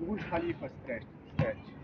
Burj Khalifa stretch. stretch.